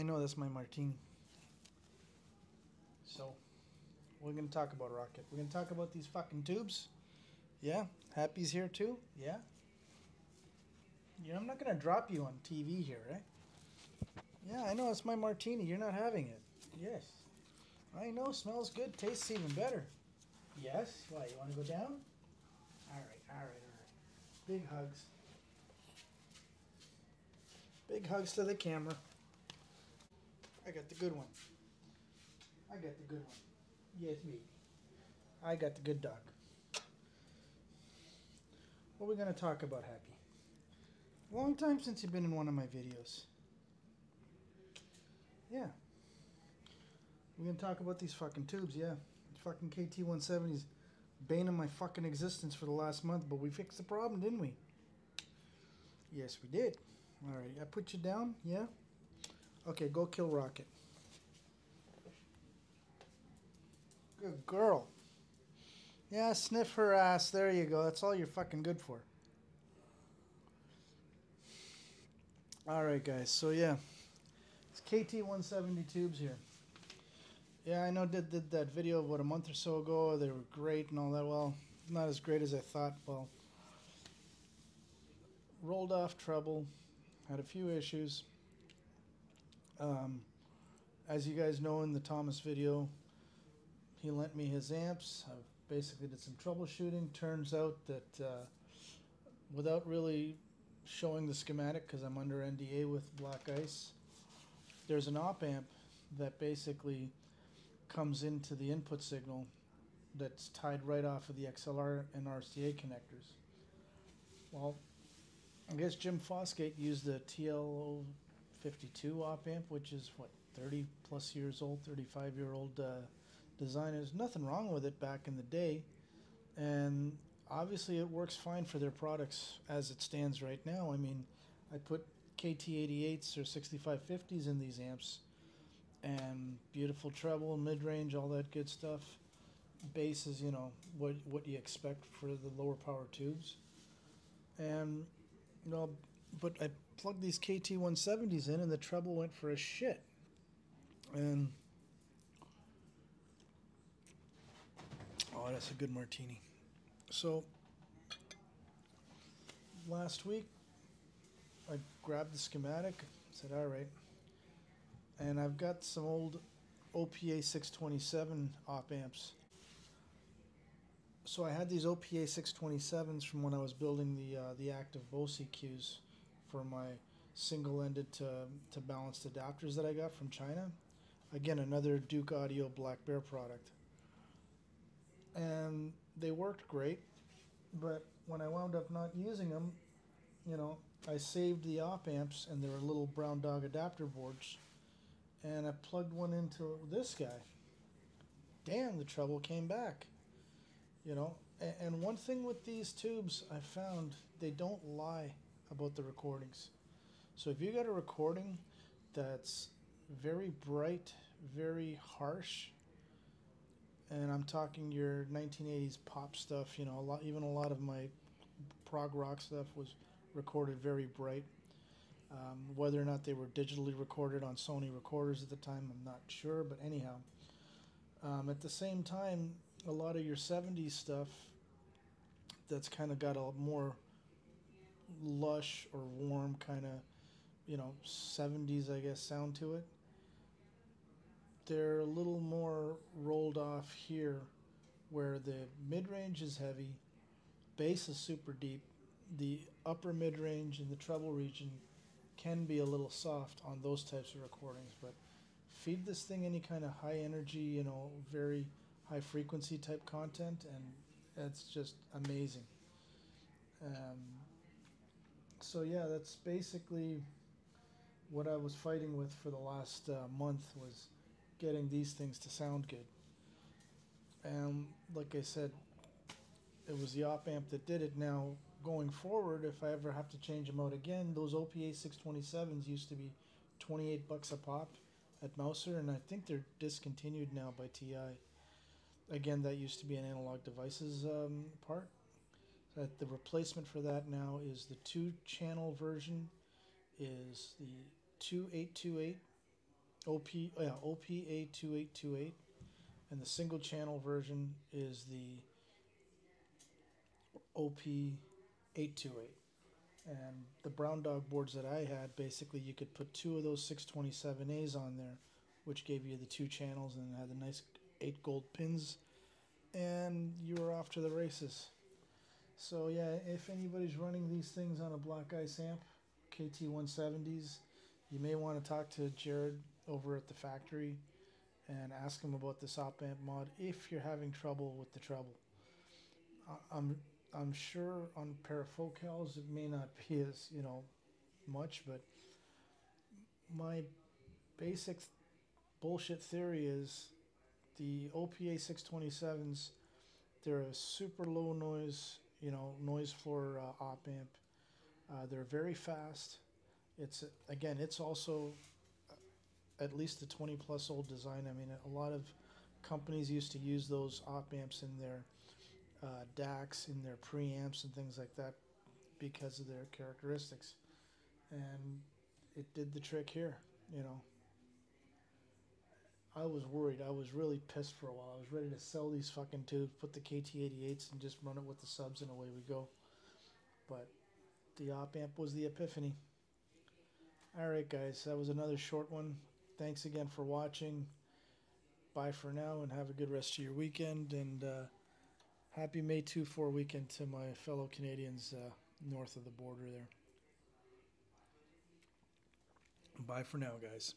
I know that's my martini. So, we're gonna talk about Rocket. We're gonna talk about these fucking tubes. Yeah, Happy's here too. Yeah. Yeah, I'm not gonna drop you on TV here, right? Yeah, I know it's my martini. You're not having it. Yes. I know. Smells good. Tastes even better. Yes. Why? You want to go down? All right. All right. All right. Big hugs. Big hugs to the camera. I got the good one. I got the good one. Yes, me. I got the good dog. What are we going to talk about, Happy? Long time since you've been in one of my videos. Yeah. We're going to talk about these fucking tubes, yeah. Fucking KT-170s bane of my fucking existence for the last month, but we fixed the problem, didn't we? Yes, we did. All right, I put you down, yeah? Okay, go kill Rocket. Good girl. Yeah, sniff her ass. There you go. That's all you're fucking good for. All right, guys. So yeah, it's KT 170 tubes here. Yeah, I know did did that video about a month or so ago. They were great and all that. Well, not as great as I thought. Well, rolled off treble. had a few issues. Um, as you guys know in the Thomas video, he lent me his amps. I basically did some troubleshooting. Turns out that uh, without really showing the schematic, because I'm under NDA with Black Ice, there's an op amp that basically comes into the input signal that's tied right off of the XLR and RCA connectors. Well, I guess Jim Fosgate used the TL52 op amp, which is what 30 plus years old, 35 year old uh, design. There's nothing wrong with it back in the day, and obviously it works fine for their products as it stands right now. I mean, I put KT88s or 6550s in these amps, and beautiful treble, mid range, all that good stuff. Bass is, you know, what what you expect for the lower power tubes, and you know, but I plugged these KT 170s in, and the treble went for a shit, and Oh, that's a good martini. So, last week, I grabbed the schematic, said, all right. And I've got some old OPA 627 op amps. So I had these OPA 627s from when I was building the uh, the active EQs for my single-ended to, to balanced adapters that I got from China. Again, another Douk Audio Black Bear product and they worked great. But when I wound up not using them, you know, I saved the op amps and they were little brown dog adapter boards, and I plugged one into this guy. Damn, the treble came back. You know, and one thing with these tubes, I found they don't lie about the recordings. So if you got a recording that's very bright, very harsh, and I'm talking your 1980s pop stuff. You know, a lot, even a lot of my prog rock stuff was recorded very bright. Um, whether or not they were digitally recorded on Sony recorders at the time, I'm not sure. But anyhow, um, at the same time, a lot of your 70s stuff that's kind of got a more lush or warm kind of, you know, 70s, I guess, sound to it they're a little more rolled off here where the mid range is heavy, bass is super deep, the upper mid range and the treble region can be a little soft on those types of recordings, but feed this thing any kind of high energy, you know, very high frequency type content, and it's just amazing. Um, so yeah, that's basically what I was fighting with for the last uh, month was getting these things to sound good. And like I said, it was the op amp that did it. Now, going forward, if I ever have to change them out again, those OPA 627s used to be 28 bucks a pop at Mouser, and I think they're discontinued now by TI. Again, that used to be an analog devices um, part. That the replacement for that now is the two channel version is the 2828 OP, yeah, OPA two eight two eight, and the single channel version is the OP eight two eight. And the brown dog boards that I had, basically you could put two of those six twenty seven As on there, which gave you the two channels and had the nice eight gold pins, and you were off to the races. So yeah, if anybody's running these things on a black ice amp, KT one seventies, you may want to talk to Jared over at the factory and ask him about this op amp mod if you're having trouble with the treble. I'm I'm sure on parafocals it may not be as you know much, but my basic bullshit theory is the OPA 627s. They're a super low noise, you know, noise floor uh, op amp. Uh, they're very fast. It's again, it's also uh, at least a 20 plus old design. I mean, a lot of companies used to use those op amps in their uh, DACs, in their preamps, and things like that because of their characteristics. And it did the trick here, you know. I was worried. I was really pissed for a while. I was ready to sell these fucking tubes, put the KT88s, and just run it with the subs, and away we go. But the op amp was the epiphany. All right, guys, that was another short one. Thanks again for watching. Bye for now, and have a good rest of your weekend. And uh, happy May 2 4 weekend to my fellow Canadians uh, north of the border there. Bye for now, guys.